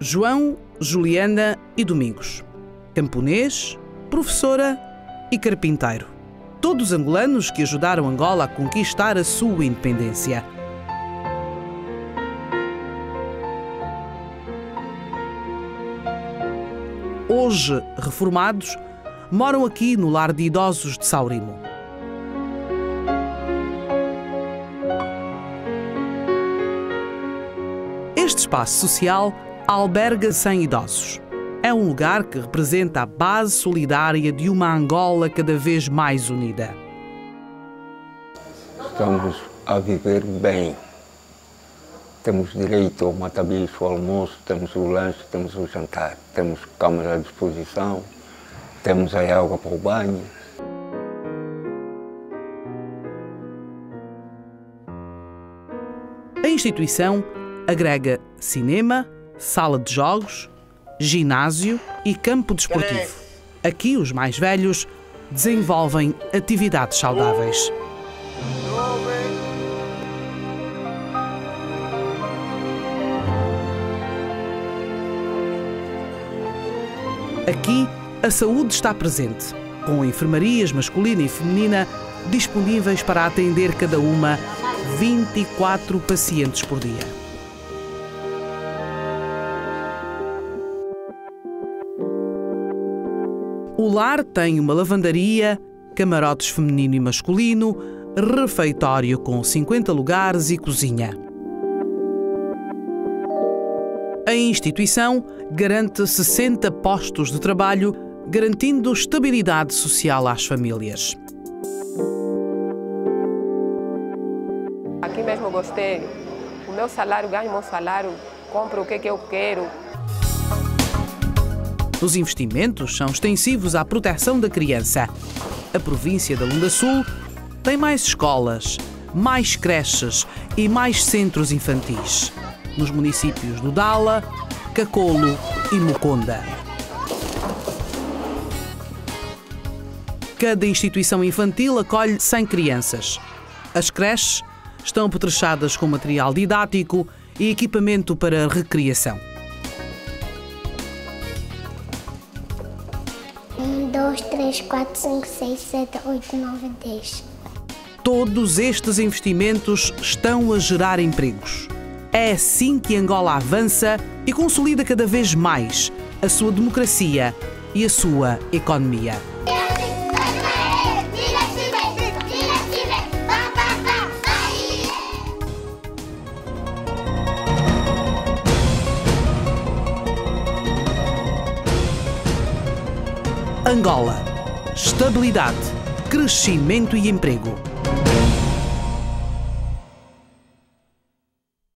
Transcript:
João, Juliana e Domingos. Camponês, professora e carpinteiro. Todos angolanos que ajudaram Angola a conquistar a sua independência. Hoje reformados, moram aqui no lar de idosos de Saurimo. Este espaço social alberga 100 idosos. É um lugar que representa a base solidária de uma Angola cada vez mais unida. Estamos a viver bem. Temos direito ao matabicho, ao almoço, temos o lanche, temos o jantar, temos câmara à disposição, temos a água para o banho. A instituição agrega cinema, sala de jogos, ginásio e campo desportivo. Aqui os mais velhos desenvolvem atividades saudáveis. Aqui a saúde está presente, com enfermarias masculina e feminina disponíveis para atender cada uma 24 pacientes por dia. O lar tem uma lavandaria, camarotes feminino e masculino, refeitório com 50 lugares e cozinha. A instituição garante 60 postos de trabalho, garantindo estabilidade social às famílias. Aqui mesmo gostei. O meu salário, ganho o meu salário, compro o que, que eu quero. Os investimentos são extensivos à proteção da criança. A província da Lunda Sul tem mais escolas, mais creches e mais centros infantis. Nos municípios do Dala, Cacolo e Moconda. Cada instituição infantil acolhe 100 crianças. As creches estão apetrechadas com material didático e equipamento para recriação. 2, 3, 4, 5, 6, 7, 8, 9, 10. Todos estes investimentos estão a gerar empregos. É assim que Angola avança e consolida cada vez mais a sua democracia e a sua economia. Angola. Estabilidade, crescimento e emprego.